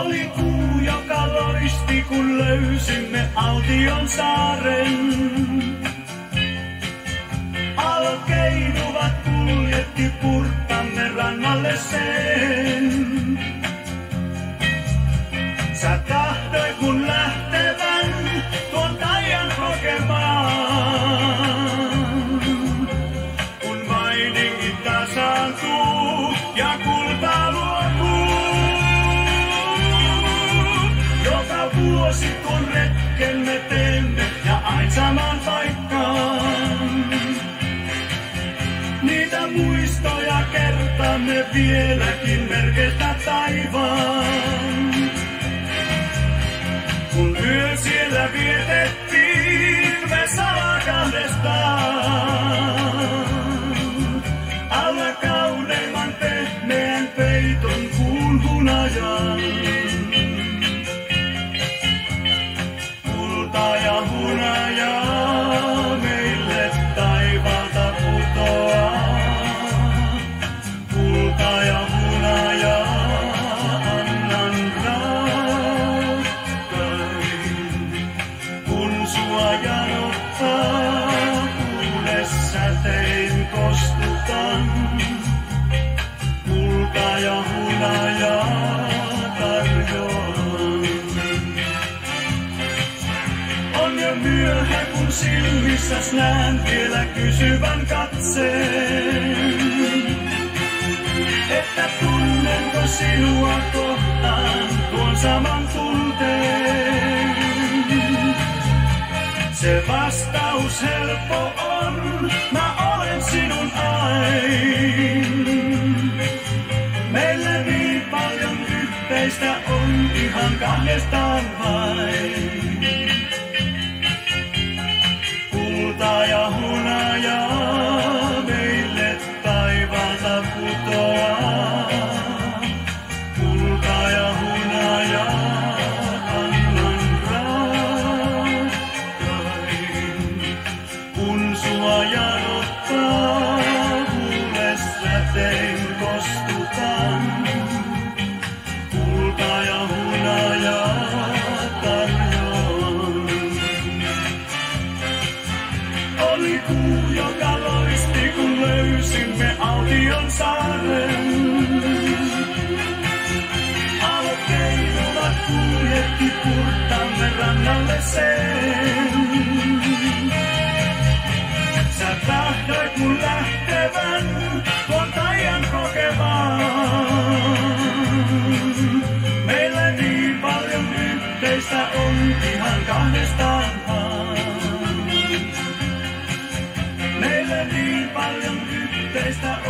oli kuu, joka loisti, kun löysimme Aution saaren. Alokeinuvat kuljetti purkkamme rannalle sen. Kun retken me teemme ja aina samaan paikkaan. Niitä muistoja kertaamme vieläkin merkeistä taivaan. On jo myöhä, kun silmissäs näen vielä kysyvän katseen. Että tunnenko sinua kohtaan tuon saman tunteen. Se vastaus helppo on, mä olen sinun ain. Meillä niin paljon yhteistä on ihan kahdestaan vain. alkuu, joka loisti, kun löysimme Altion saaren. Alkeinulat kuljetti purtamme rannalle sen. Sä tahdoit mun lähtevän, kontajan kokevaan. Meillä niin paljon yhteistä on ihan kahdestaan. esta hora.